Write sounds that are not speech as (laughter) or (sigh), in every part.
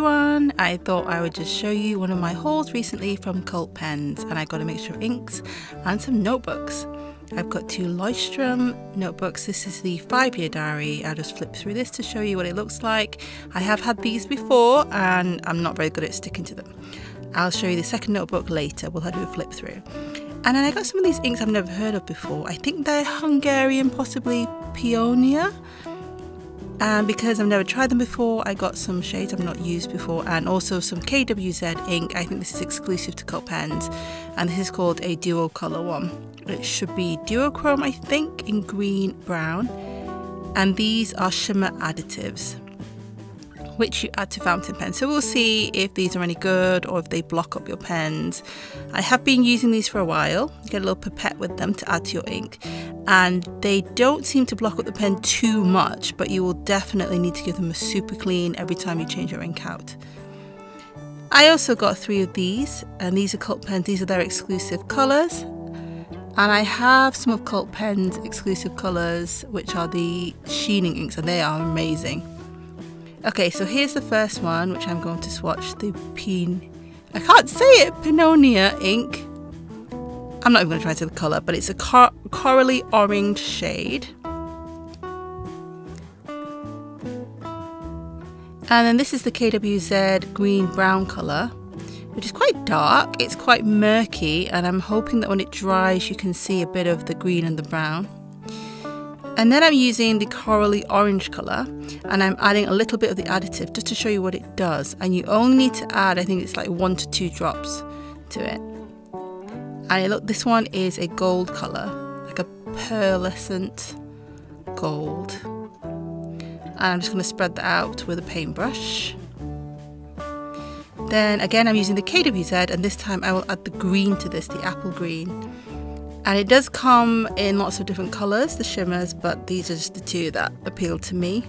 everyone! I thought I would just show you one of my hauls recently from Cult Pens and I got a mixture of inks and some notebooks. I've got two Leuchtturm notebooks. This is the five year diary. I'll just flip through this to show you what it looks like. I have had these before and I'm not very good at sticking to them. I'll show you the second notebook later. We'll have to do a flip through. And then I got some of these inks I've never heard of before. I think they're Hungarian, possibly Peonia and because I've never tried them before I got some shades I've not used before and also some KWZ ink I think this is exclusive to Cult Pens and this is called a duo colour one it should be duochrome I think in green brown and these are shimmer additives which you add to fountain pens. So we'll see if these are any good or if they block up your pens. I have been using these for a while. You get a little pipette with them to add to your ink and they don't seem to block up the pen too much but you will definitely need to give them a super clean every time you change your ink out. I also got three of these and these are Cult Pens, these are their exclusive colours and I have some of Cult Pen's exclusive colours which are the sheening inks and they are amazing. Okay, so here's the first one, which I'm going to swatch the Peen. I can't say it, Pinonia ink. I'm not even going to try to say the colour, but it's a cor corally orange shade. And then this is the KWZ green brown colour, which is quite dark. It's quite murky, and I'm hoping that when it dries, you can see a bit of the green and the brown. And then I'm using the corally orange colour and I'm adding a little bit of the additive just to show you what it does. And you only need to add, I think it's like one to two drops to it. And look, this one is a gold colour, like a pearlescent gold. And I'm just going to spread that out with a paintbrush. Then again, I'm using the KWZ and this time I will add the green to this, the apple green. And it does come in lots of different colours, the shimmers, but these are just the two that appeal to me.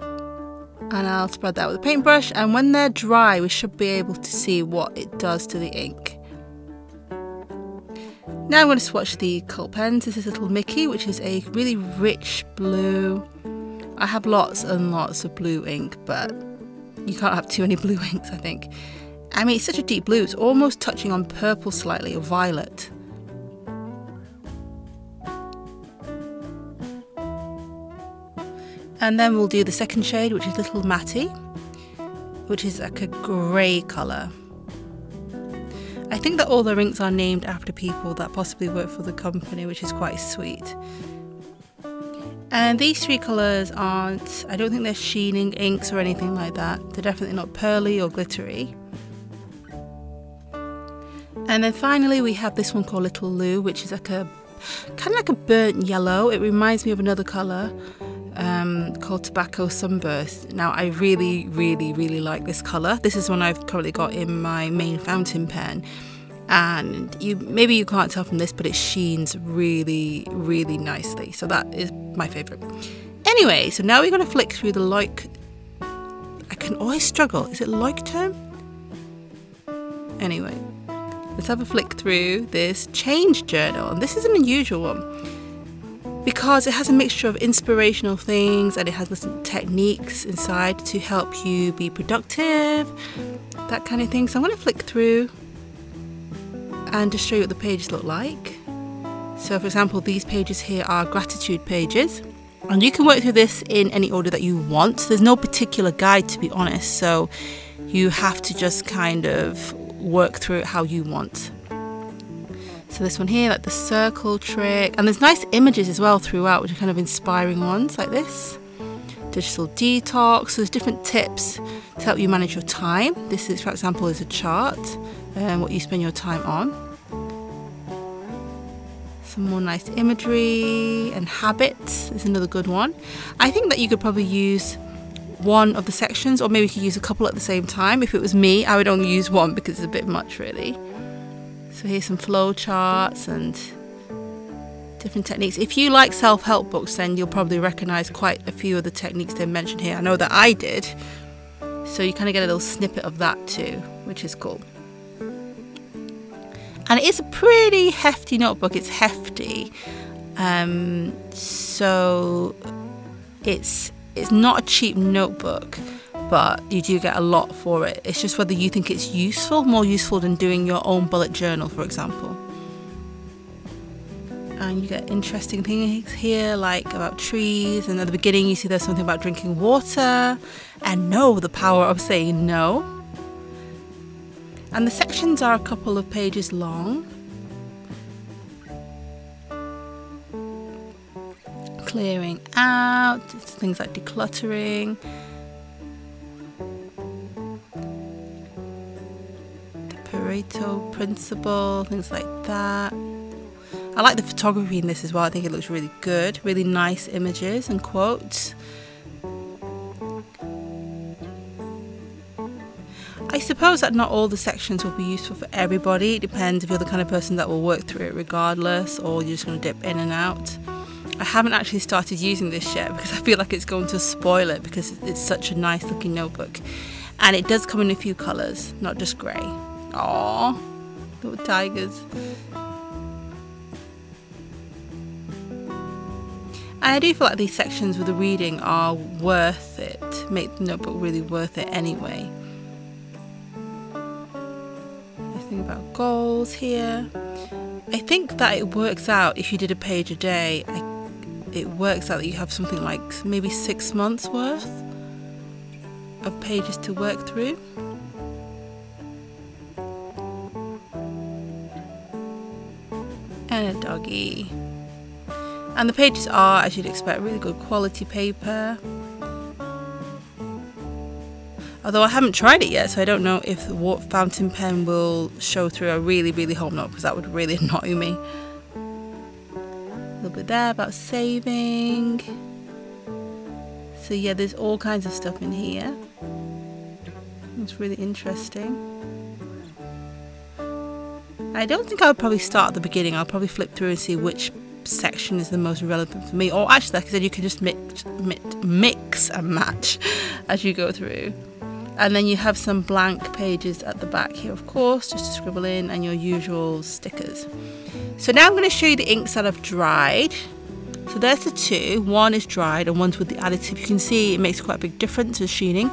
And I'll spread that with a paintbrush and when they're dry we should be able to see what it does to the ink. Now I'm going to swatch the Cult Pens. This is Little Mickey which is a really rich blue. I have lots and lots of blue ink but you can't have too many (laughs) blue inks I think. I mean it's such a deep blue, it's almost touching on purple slightly or violet. And then we'll do the second shade, which is Little Matty, which is like a grey colour. I think that all the inks are named after people that possibly work for the company, which is quite sweet. And these three colours aren't, I don't think they're sheening inks or anything like that. They're definitely not pearly or glittery. And then finally we have this one called Little Lou, which is like a kind of like a burnt yellow. It reminds me of another colour um, called Tobacco Sunburst. Now, I really, really, really like this colour. This is one I've currently got in my main fountain pen. And you maybe you can't tell from this, but it sheens really, really nicely. So that is my favourite. Anyway, so now we're going to flick through the like. I can always struggle. Is it like term? Anyway, let's have a flick through this change journal. And this is an unusual one because it has a mixture of inspirational things and it has little techniques inside to help you be productive, that kind of thing. So I'm going to flick through and just show you what the pages look like. So for example, these pages here are gratitude pages. And you can work through this in any order that you want. There's no particular guide to be honest, so you have to just kind of work through it how you want. So this one here, like the circle trick, and there's nice images as well throughout, which are kind of inspiring ones like this. Digital detox, so there's different tips to help you manage your time. This is, for example, is a chart, and um, what you spend your time on. Some more nice imagery and habits is another good one. I think that you could probably use one of the sections or maybe you could use a couple at the same time. If it was me, I would only use one because it's a bit much really. So here's some flow charts and different techniques. If you like self-help books, then you'll probably recognize quite a few of the techniques they mentioned here. I know that I did. So you kind of get a little snippet of that too, which is cool. And it is a pretty hefty notebook. It's hefty. Um, so it's it's not a cheap notebook, but you do get a lot for it. It's just whether you think it's useful, more useful than doing your own bullet journal, for example. And you get interesting things here, like about trees. And at the beginning, you see there's something about drinking water and no, the power of saying no. And the sections are a couple of pages long. Clearing out, things like decluttering Pareto principle, things like that. I like the photography in this as well. I think it looks really good. Really nice images and quotes. I suppose that not all the sections will be useful for everybody. It depends if you're the kind of person that will work through it regardless or you're just going to dip in and out. I haven't actually started using this yet because I feel like it's going to spoil it because it's such a nice looking notebook. And it does come in a few colours, not just grey. Aww, little tigers. I do feel like these sections with the reading are worth it, make the notebook really worth it anyway. I think about goals here. I think that it works out if you did a page a day, I, it works out that you have something like maybe six months worth of pages to work through. And a doggy. And the pages are, as you'd expect, really good quality paper. Although I haven't tried it yet, so I don't know if the fountain pen will show through. I really, really hope not, because that would really (laughs) annoy me. A little bit there about saving. So yeah, there's all kinds of stuff in here. It's really interesting. I don't think I would probably start at the beginning. I'll probably flip through and see which section is the most relevant for me. Or actually, like I said, you can just mix, mix, mix and match as you go through. And then you have some blank pages at the back here, of course, just to scribble in, and your usual stickers. So now I'm going to show you the inks that I've dried. So there's the two. One is dried and one's with the additive. You can see it makes quite a big difference with sheening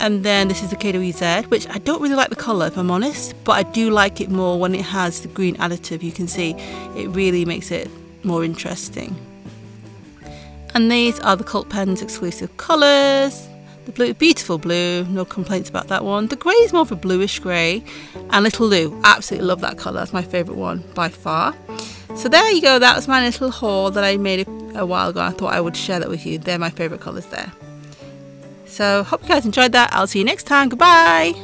and then this is the KWZ which I don't really like the colour if I'm honest but I do like it more when it has the green additive you can see. It really makes it more interesting. And these are the Cult Pens exclusive colours. The blue beautiful blue no complaints about that one. The grey is more of a bluish grey and Little Lou absolutely love that colour that's my favourite one by far. So there you go that was my little haul that I made a while ago I thought I would share that with you. They're my favourite colours there so hope you guys enjoyed that. I'll see you next time. Goodbye.